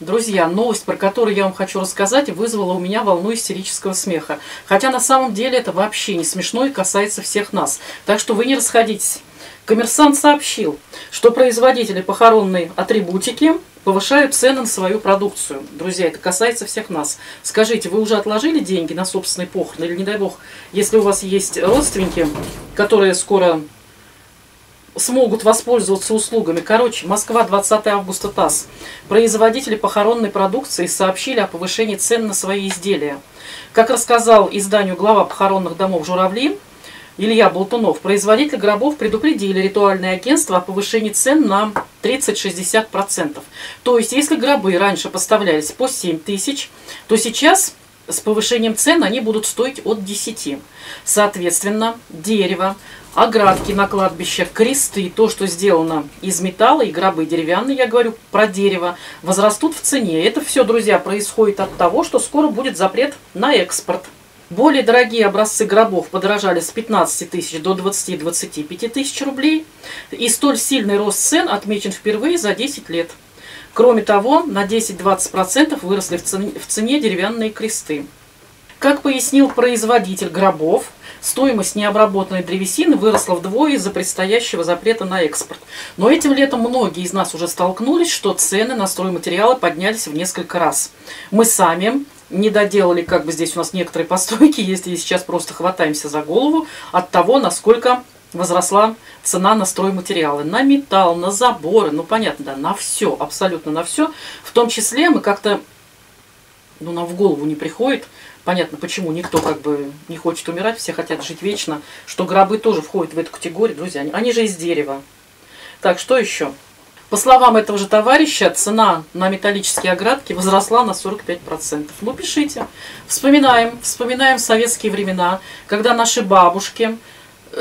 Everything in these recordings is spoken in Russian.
Друзья, новость, про которую я вам хочу рассказать, вызвала у меня волну истерического смеха. Хотя на самом деле это вообще не смешно и касается всех нас. Так что вы не расходитесь. Коммерсант сообщил, что производители похоронной атрибутики повышают цены на свою продукцию. Друзья, это касается всех нас. Скажите, вы уже отложили деньги на собственный похорон? Или, не дай бог, если у вас есть родственники, которые скоро смогут воспользоваться услугами. Короче, Москва, 20 августа ТАСС. Производители похоронной продукции сообщили о повышении цен на свои изделия. Как рассказал изданию глава похоронных домов «Журавли», Илья Болтунов, производители гробов предупредили ритуальное агентство о повышении цен на 30-60%. То есть, если гробы раньше поставлялись по 7 тысяч, то сейчас с повышением цен они будут стоить от 10. Соответственно, дерево, оградки на кладбище, кресты, то, что сделано из металла, и гробы деревянные, я говорю про дерево, возрастут в цене. Это все, друзья, происходит от того, что скоро будет запрет на экспорт. Более дорогие образцы гробов подорожали с 15 тысяч до 20-25 тысяч рублей. И столь сильный рост цен отмечен впервые за 10 лет. Кроме того, на 10-20% выросли в цене, в цене деревянные кресты. Как пояснил производитель гробов, стоимость необработанной древесины выросла вдвое из-за предстоящего запрета на экспорт. Но этим летом многие из нас уже столкнулись, что цены на стройматериалы поднялись в несколько раз. Мы сами не доделали, как бы здесь у нас некоторые постройки есть, и сейчас просто хватаемся за голову от того, насколько возросла цена на стройматериалы, на металл, на заборы, ну понятно, да, на все, абсолютно на все. В том числе мы как-то, ну нам в голову не приходит, понятно почему, никто как бы не хочет умирать, все хотят жить вечно, что гробы тоже входят в эту категорию, друзья, они, они же из дерева. Так, что еще? По словам этого же товарища, цена на металлические оградки возросла на 45%. Ну, пишите. Вспоминаем, вспоминаем советские времена, когда наши бабушки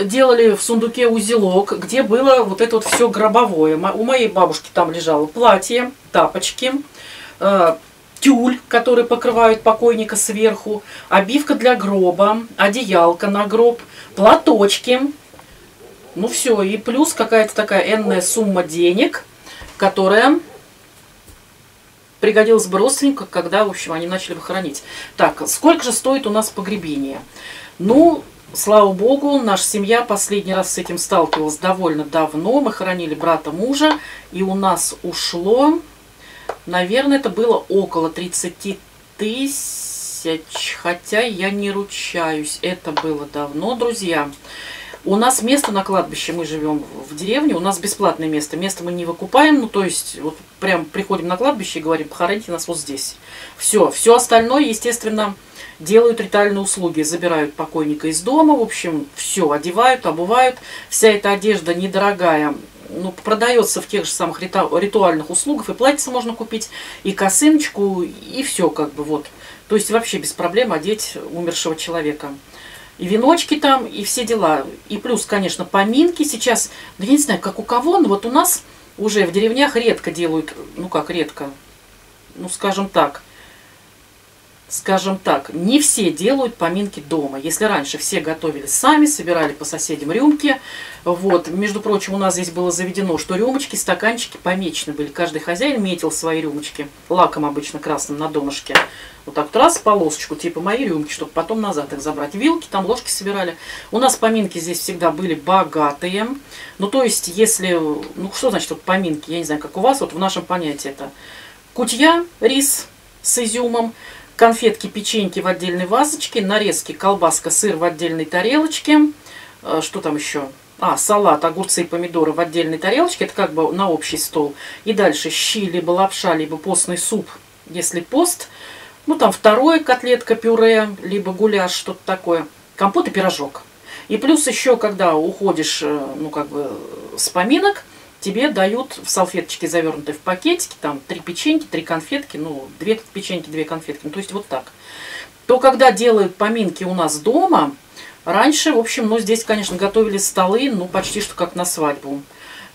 делали в сундуке узелок, где было вот это вот все гробовое. У моей бабушки там лежало платье, тапочки, э, тюль, который покрывают покойника сверху, обивка для гроба, одеялка на гроб, платочки. Ну все, и плюс какая-то такая энная сумма денег, которая пригодилась бы родственникам, когда, в общем, они начали бы хоронить. Так, сколько же стоит у нас погребение? Ну, Слава богу, наша семья последний раз с этим сталкивалась довольно давно. Мы хоронили брата мужа, и у нас ушло, наверное, это было около 30 тысяч, хотя я не ручаюсь. Это было давно, друзья. У нас место на кладбище, мы живем в деревне, у нас бесплатное место. Место мы не выкупаем, ну то есть вот прям приходим на кладбище и говорим, похороните нас вот здесь. Все, все остальное, естественно, делают ритуальные услуги, забирают покойника из дома, в общем, все, одевают, обувают. Вся эта одежда недорогая, ну, продается в тех же самых ритуальных услугах, и платьице можно купить, и косыночку, и все как бы вот. То есть вообще без проблем одеть умершего человека. И веночки там, и все дела. И плюс, конечно, поминки сейчас, ну, я не знаю, как у кого, но вот у нас уже в деревнях редко делают, ну как редко, ну скажем так, скажем так, не все делают поминки дома. Если раньше все готовили сами, собирали по соседям рюмки, вот, между прочим, у нас здесь было заведено, что рюмочки, стаканчики помечены были. Каждый хозяин метил свои рюмочки, лаком обычно красным на донышке. Вот так вот раз, полосочку, типа мои рюмки, чтобы потом назад их забрать. Вилки, там ложки собирали. У нас поминки здесь всегда были богатые. Ну, то есть, если, ну, что значит вот поминки, я не знаю, как у вас, вот в нашем понятии это кутья, рис с изюмом, конфетки, печеньки в отдельной вазочке, нарезки, колбаска, сыр в отдельной тарелочке. Э, что там еще? А, салат, огурцы и помидоры в отдельной тарелочке. Это как бы на общий стол. И дальше щи, либо лапша, либо постный суп, если пост. Ну, там второе котлетка, пюре, либо гуляш, что-то такое. Компот и пирожок. И плюс еще, когда уходишь, э, ну, как бы, с поминок, тебе дают в салфеточке, завернутой в пакетики, там три печеньки, три конфетки, ну, две печеньки, две конфетки, ну, то есть вот так. То, когда делают поминки у нас дома, раньше, в общем, ну, здесь, конечно, готовили столы, ну, почти что как на свадьбу.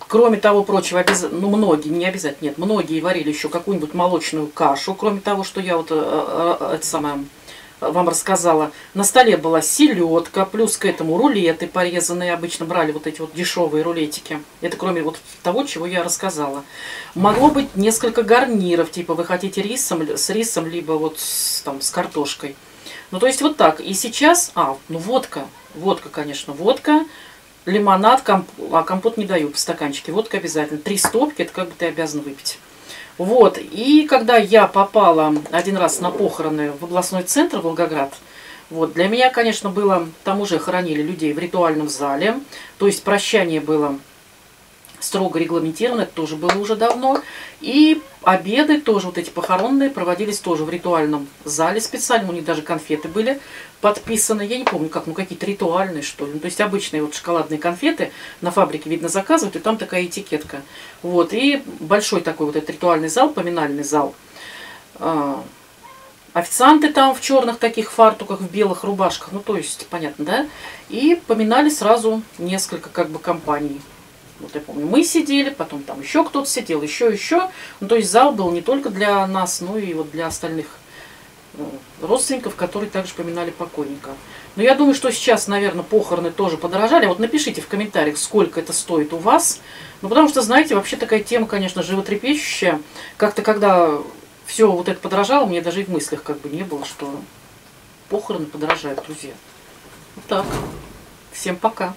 Кроме того прочего, обяз... ну, многие, не обязательно, нет, многие варили еще какую-нибудь молочную кашу, кроме того, что я вот, э, э, это самое, вам рассказала. На столе была селедка, плюс к этому рулеты порезанные. Обычно брали вот эти вот дешевые рулетики. Это кроме вот того, чего я рассказала. Могло быть несколько гарниров, типа вы хотите рисом, с рисом, либо вот с, там, с картошкой. Ну, то есть вот так. И сейчас, а, ну водка, водка, конечно, водка, лимонад, комп... а компот не даю по стаканчике. Водка обязательно. Три стопки, это как бы ты обязан выпить. Вот, и когда я попала один раз на похороны в областной центр Волгоград, вот, для меня, конечно, было, там уже хоронили людей в ритуальном зале, то есть прощание было строго регламентировано, это тоже было уже давно. И обеды тоже, вот эти похоронные, проводились тоже в ритуальном зале специально. У них даже конфеты были подписаны. Я не помню, как, ну какие-то ритуальные, что ли. Ну, то есть обычные вот шоколадные конфеты на фабрике, видно, заказывают, и там такая этикетка. Вот, и большой такой вот этот ритуальный зал, поминальный зал. А, официанты там в черных таких фартуках, в белых рубашках, ну то есть, понятно, да? И поминали сразу несколько как бы компаний. Вот я помню, мы сидели, потом там еще кто-то сидел, еще, еще. Ну, то есть зал был не только для нас, но и вот для остальных э, родственников, которые также поминали покойника. Но я думаю, что сейчас, наверное, похороны тоже подорожали. Вот напишите в комментариях, сколько это стоит у вас. Ну, потому что, знаете, вообще такая тема, конечно, животрепещущая. Как-то, когда все вот это подорожало, мне даже и в мыслях как бы не было, что похороны подорожают, друзья. Вот так. Всем пока.